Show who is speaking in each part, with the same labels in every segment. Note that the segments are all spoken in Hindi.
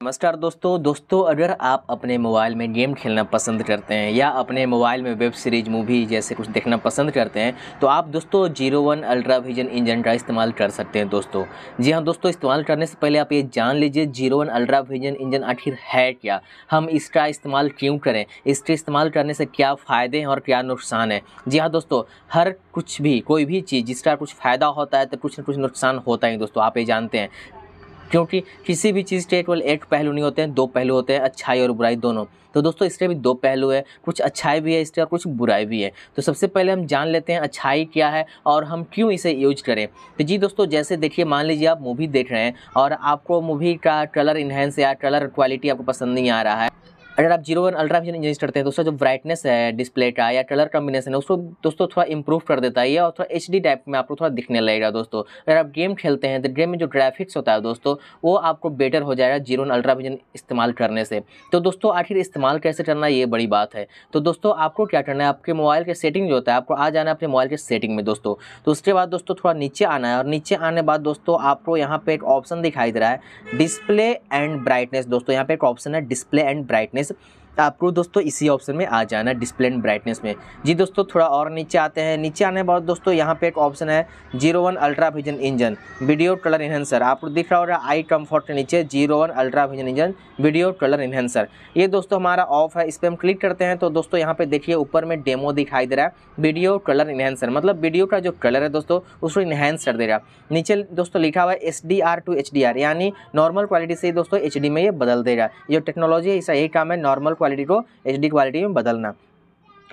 Speaker 1: नमस्कार दोस्तों। दोस्तों, अगर आप अपने मोबाइल में गेम खेलना पसंद करते हैं या अपने मोबाइल में वेब सीरीज़, मूवी जैसे कुछ देखना पसंद करते हैं तो आप दोस्तों zero one ultra vision engine का इस्तेमाल कर सकते हैं दोस्तों। जी हाँ दोस्तों, इस्तेमाल करने से पहले आप ये जान लीजिए zero one ultra vision engine आखिर है क्या? हम इसका इस्तेमाल क्यों करें? इसके इस्तेमाल करने से क्या फ़ायदे हैं और क्या नुकसान है? जी हाँ दोस्तों, हर कुछ भी, कोई भी चीज़ जिसका कुछ फ़ायदा होता है तो कुछ ना कुछ नुकसान होता है दोस्तों, आप ये जानते हैं। क्योंकि किसी भी चीज़ के केवल एक पहलू नहीं होते हैं, दो पहलू होते हैं, अच्छाई और बुराई दोनों। तो दोस्तों, इसके भी दो पहलू है, कुछ अच्छाई भी है इसके और कुछ बुराई भी है। तो सबसे पहले हम जान लेते हैं अच्छाई क्या है और हम क्यों इसे यूज़ करें। तो जी दोस्तों, जैसे देखिए, मान लीजिए आप मूवी देख रहे हैं और आपको मूवी का कलर इन्हेंस या कलर क्वालिटी आपको पसंद नहीं आ रहा है अगर आप zero one ultra vision use करते हैं तो उसका जो ब्राइटनेस है डिस्प्ले का या कलर कॉम्बिनेशन है, उसको, दोस्तों, थोड़ा इंप्रूव कर देता है और थोड़ा एच टाइप में आपको थोड़ा दिखने लगेगा, दोस्तों। अगर आप गेम खेलते हैं तो गेम में जो ग्राफिक्स होता है, दोस्तों, वो आपको बेटर हो जाएगा ज़ीरो वन अल्ट्रा विजन इस्तेमाल करने से। तो दोस्तों, आखिर इस्तेमाल कैसे करना ये बड़ी बात है। तो दोस्तों, आपको क्या करना है, आपके मोबाइल के सेटिंग जो होता है, आपको आ जाना है अपने मोबाइल के सेटिंग में, दोस्तों। तो उसके बाद, दोस्तों, थोड़ा नीचे आना है, और नीचे आने बाद, दोस्तों, आपको यहाँ पे एक ऑप्शन दिखाई दे रहा है डिस्प्ले एंड ब्राइटनेस दोस्तों, यहाँ पे एक ऑप्शन है डिस्प्ले एंड ब्राइटनेस is तो आपको दोस्तों, इसी ऑप्शन में आ जाना है डिस्प्ले एंड ब्राइटनेस में। जी दोस्तों, थोड़ा और नीचे आते हैं। नीचे आने बाद दोस्तों, यहाँ पे एक ऑप्शन है zero one ultra vision engine video colour enhancer आपको दिख रहा होगा आई कंफर्ट नीचे zero one ultra vision engine video colour enhancer ये दोस्तों हमारा ऑफ़ है, इस पर हम क्लिक करते हैं तो दोस्तों यहाँ पे देखिए ऊपर में डेमो दिखाई दे रहा है। वीडियो कलर इन्हेंसर मतलब वीडियो का जो कलर है दोस्तों, उसको इन्हेंस कर दे देगा नीचे दोस्तों लिखा हुआ है S D R to H D R यानी नॉर्मल क्वालिटी से दोस्तों एच डी में ये बदल देगा ये टेक्नोलॉजी है, इसका यही काम है नॉर्मल को एचडी क्वालिटी में बदलना।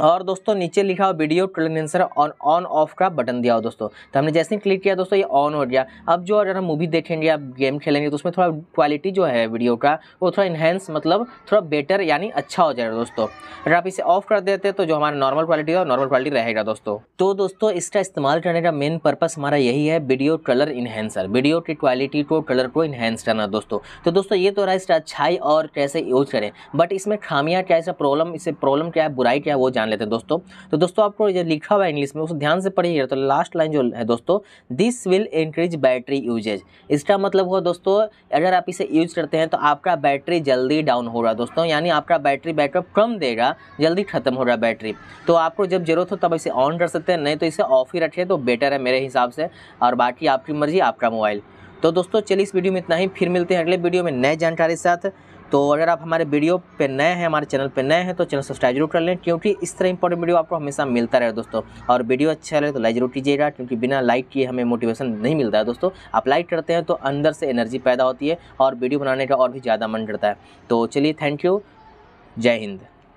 Speaker 1: और दोस्तों, नीचे लिखा हुआ वीडियो क्लिनेंसर ऑन ऑन ऑफ़ का बटन दिया हो दोस्तों। तो हमने जैसे ही क्लिक किया दोस्तों, ये ऑन हो गया। अब जो अगर हम मूवी देखेंगे या गेम खेलेंगे तो उसमें थोड़ा क्वालिटी जो है वीडियो का, वो थोड़ा इन्हेंस मतलब थोड़ा बेटर यानी अच्छा हो जाएगा दोस्तों। अगर आप इसे ऑफ़ कर देते तो जो हमारा नॉर्मल क्वालिटी है नॉर्मल क्वालिटी रहेगा दोस्तों। तो दोस्तों, इसका इस्तेमाल करने का मेन पर्पज़ हमारा यही है वीडियो कलर इन्हेंसर वीडियो की क्वालिटी को कलर को इन्हेंस करना दोस्तों। तो दोस्तों, ये तो रहा इसका अच्छाई और कैसे यूज़ करें। बट इसमें खामियाँ क्या ऐसा प्रॉब्लम इससे प्रॉब्लम क्या है, बुराई क्या है, वो लेते हैं दोस्तों। तो दोस्तों, आपको ये लिखा हुआ है इंग्लिश में, उसे ध्यान से पढ़िए। तो लास्ट लाइन जो है दोस्तों this will increase battery usage इसका मतलब हुआ दोस्तों, अगर आप इसे यूज़ करते हैं तो आपका बैटरी जल्दी डाउन हो रहा दोस्तों। यानी आपका बैटरी बैकअप कम देगा, जल्दी खत्म हो रहा बैटरी तो आपको जब ज़रूरत हो तब इसे ऑन कर सकते हैं, नहीं तो इसे ऑफ़ ही रखें तो बेटर है मेरे हिसाब से। और बाकी आपकी मर्ज़ी, आपका मोबाइल तो दोस्तों, चलिए इस वीडियो में इतना ही। फिर मिलते हैं अगले वीडियो में नए जानकारी के साथ। तो अगर आप हमारे वीडियो पे नए हैं, हमारे चैनल पे नए हैं तो चैनल सब्सक्राइब ज़रूर कर लें, क्योंकि इस तरह इंपॉर्टेंट वीडियो आपको हमेशा मिलता रहे दोस्तों। और वीडियो अच्छा लगे तो लाइक ज़रूर कीजिएगा, क्योंकि बिना लाइक किए हमें मोटिवेशन नहीं मिलता है दोस्तों। आप लाइक करते हैं तो अंदर से एनर्जी पैदा होती है और वीडियो बनाने का और भी ज़्यादा मन करता है। तो चलिए थैंक यू जय हिंद।